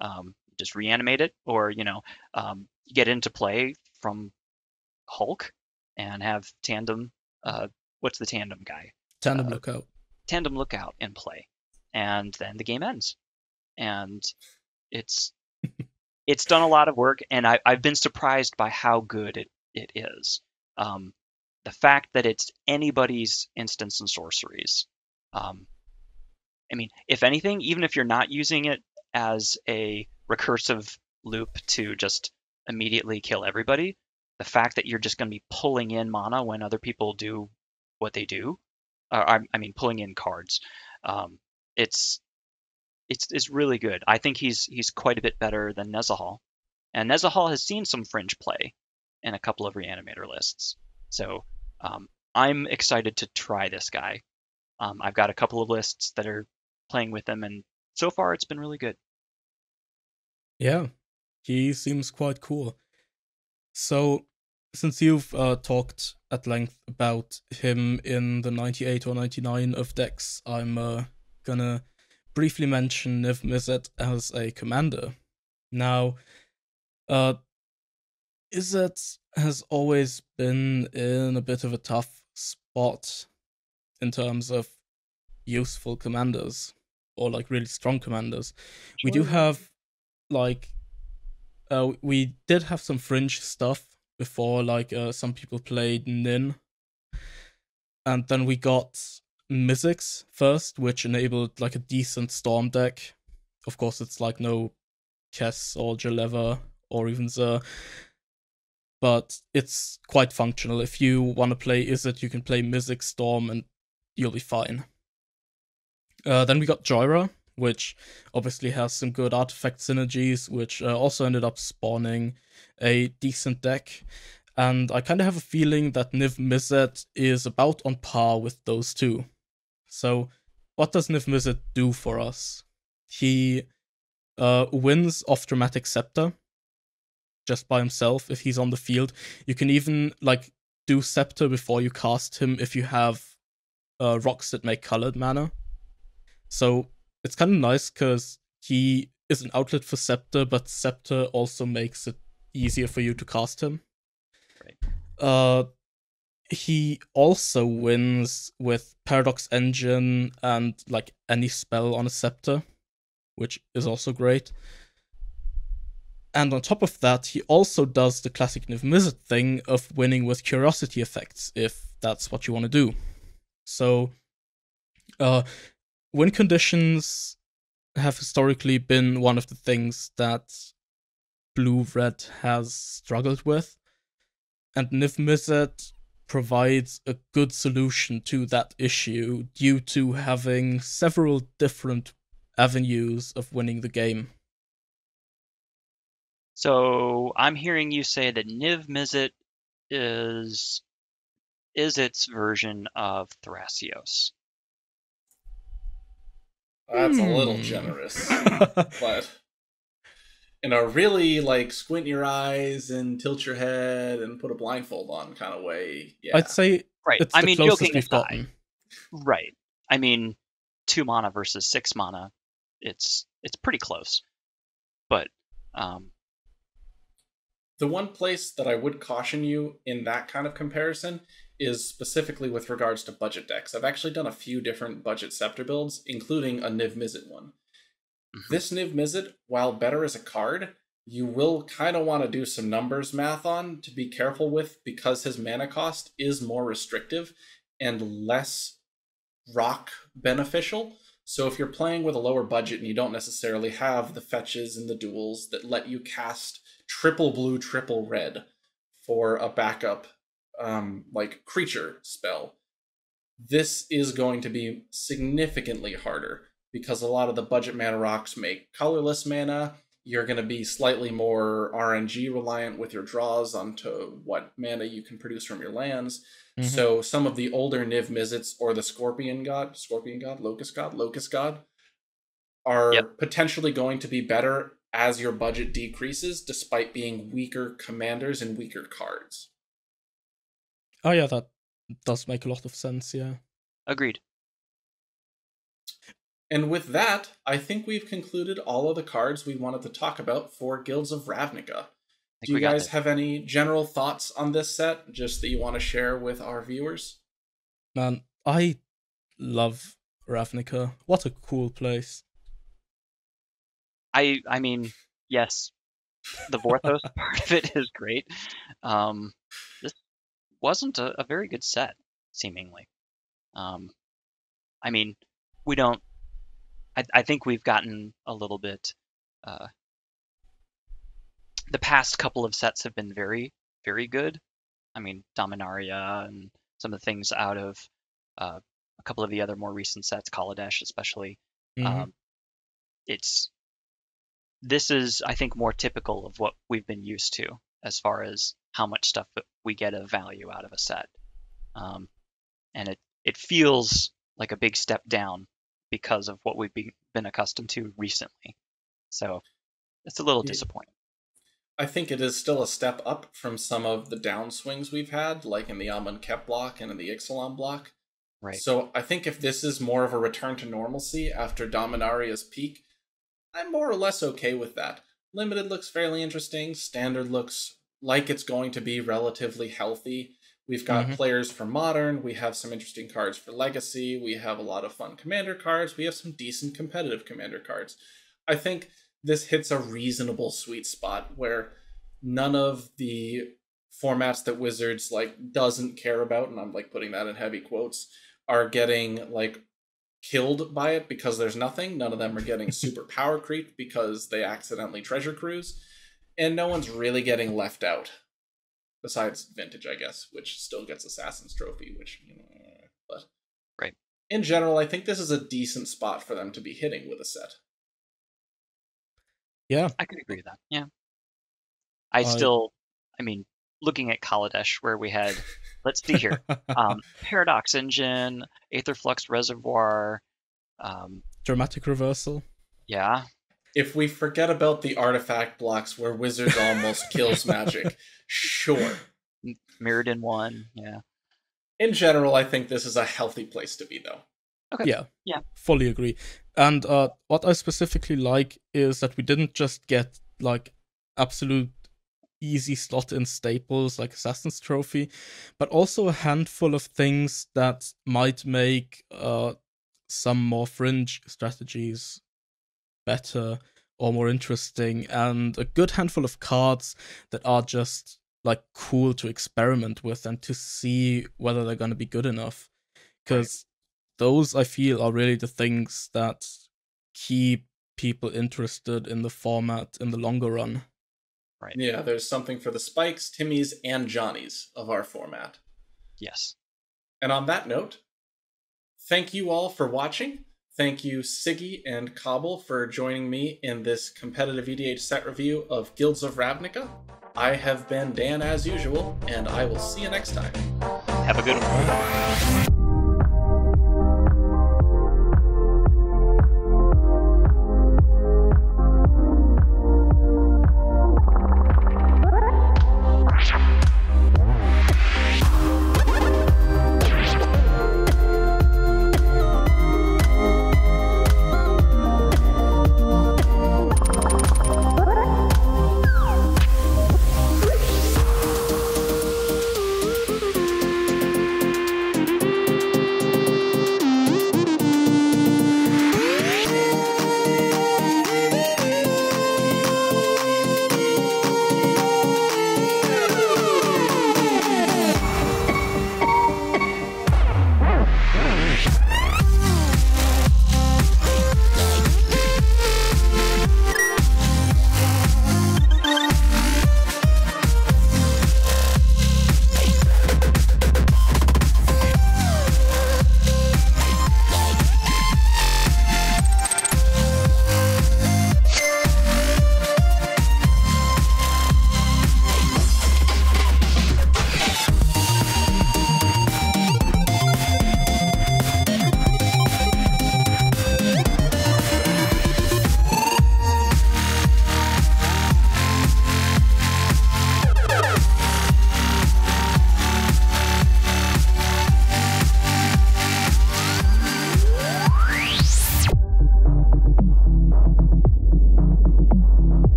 Um, just reanimate it, or you know, um, get into play from Hulk and have Tandem. Uh, what's the Tandem guy? Tandem Uh, lookout. Tandem Lookout in play, and then the game ends. And it's it's done a lot of work, and I, I've been surprised by how good it, it is. Um, the fact that it's anybody's instance and sorceries. Um, I mean, if anything, even if you're not using it as a recursive loop to just immediately kill everybody, the fact that you're just going to be pulling in mana when other people do what they do, uh, I, I mean, pulling in cards, um, it's it's it's really good. I think he's he's quite a bit better than Nezahal, and Nezahal has seen some fringe play in a couple of reanimator lists. So um, I'm excited to try this guy. Um, I've got a couple of lists that are playing with him, and so far it's been really good. Yeah, he seems quite cool. So, since you've uh, talked at length about him in the 98 or 99 of decks, I'm uh, gonna briefly mention Niv Mizzet as a commander. Now, uh, Izzet has always been in a bit of a tough spot in terms of useful commanders or like really strong commanders. We do have like uh we did have some fringe stuff before like uh some people played Nin. And then we got Mizzix first, which enabled like a decent storm deck. Of course it's like no Kess or Jeleva or even Zur. But it's quite functional. If you want to play Izzet, you can play Mizzix Storm and you'll be fine. Uh, then we got Jhoira, which obviously has some good artifact synergies, which uh, also ended up spawning a decent deck. And I kind of have a feeling that Niv Mizzet is about on par with those two. So what does Niv Mizzet do for us? He uh, wins off Dramatic Scepter just by himself if he's on the field. You can even like do Scepter before you cast him if you have uh, rocks that make colored mana. So it's kind of nice because he is an outlet for Scepter, but Scepter also makes it easier for you to cast him. Right. Uh, he also wins with Paradox Engine and like any spell on a Scepter, which is also great. And on top of that, he also does the classic Niv Mizzet thing of winning with curiosity effects, if that's what you want to do. So, uh, win conditions have historically been one of the things that Blue Red has struggled with, and Niv Mizzet provides a good solution to that issue due to having several different avenues of winning the game. So I'm hearing you say that Niv Mizzet is is its version of Thrasios. That's a little Hmm. generous, but in a really like squint your eyes and tilt your head and put a blindfold on kind of way. Yeah, I'd say Right. it's I the mean, closest joking we've aside, right. I mean, two mana versus six mana, it's it's pretty close. But um, The one place that I would caution you in that kind of comparison is specifically with regards to budget decks. I've actually done a few different budget scepter builds, including a Niv Mizzet one. Mhm. This Niv Mizzet, while better as a card, you will kind of want to do some numbers math on to be careful with because his mana cost is more restrictive and less rock beneficial. So if you're playing with a lower budget and you don't necessarily have the fetches and the duels that let you cast triple blue, triple red for a backup um, like creature spell, this is going to be significantly harder because a lot of the budget mana rocks make colorless mana. You're going to be slightly more RNG reliant with your draws onto what mana you can produce from your lands. Mhm. So some of the older Niv Mizzets or the Scorpion God, Scorpion God, Locust God, Locust God are Yep. potentially going to be better as your budget decreases, despite being weaker commanders and weaker cards. Oh yeah, that does make a lot of sense. Yeah. agreed. And with that, I think we've concluded all of the cards we wanted to talk about for Guilds of Ravnica. Do you guys have any general thoughts on this set, just that you want to share with our viewers? Man, I love Ravnica. What a cool place. I I mean, yes, the Vorthos part of it is great. Um, this wasn't a, a very good set, seemingly. Um, I mean, we don't. I I think we've gotten a little bit. Uh, the past couple of sets have been very very good. I mean, Dominaria and some of the things out of uh, a couple of the other more recent sets, Kaladesh especially. Mhm. Um, it's this is, I think, more typical of what we've been used to as far as how much stuff we get of value out of a set, um, and it it feels like a big step down because of what we've be, been accustomed to recently. So it's a little disappointing. I think it is still a step up from some of the downswings we've had, like in the Amonkhet block and in the Ixalan block. Right. So I think if this is more of a return to normalcy after Dominaria's peak, I'm more or less okay with that. Limited looks fairly interesting. Standard looks like it's going to be relatively healthy. We've got Mhm. players for modern. We have some interesting cards for legacy. We have a lot of fun commander cards. We have some decent competitive commander cards. I think this hits a reasonable sweet spot where none of the formats that Wizards like doesn't care about, and I'm like putting that in heavy quotes, are getting like killed by it because there's nothing. None of them are getting super power creep because they accidentally treasure cruise, and no one's really getting left out. Besides Vintage, I guess, which still gets Assassin's Trophy, which you know, eh, but Right. In general, I think this is a decent spot for them to be hitting with a set. Yeah. I could agree with that. Yeah. I I- still, I mean, looking at Kaladesh, where we had, let's see here, um, Paradox Engine, Aetherflux Reservoir, Um, Dramatic reversal. yeah, If we forget about the artifact blocks where wizards almost kills magic, sure. mirrored in one. Yeah. In general, I think this is a healthy place to be, though. Okay. Yeah. Yeah. Fully agree. And uh, what I specifically like is that we didn't just get like absolute easy slot in staples like Assassin's Trophy, but also a handful of things that might make uh, some more fringe strategies better or more interesting, and a good handful of cards that are just like cool to experiment with and to see whether they're going to be good enough. Because those I feel are really the things that keep people interested in the format in the longer run. Right. Yeah, there's something for the Spikes, Timmies, and Johnnies of our format. Yes. And on that note, thank you all for watching. Thank you, Sigi and Cobble, for joining me in this competitive EDH set review of Guilds of Ravnica. I have been Dan as usual, and I will see you next time. Have a good one.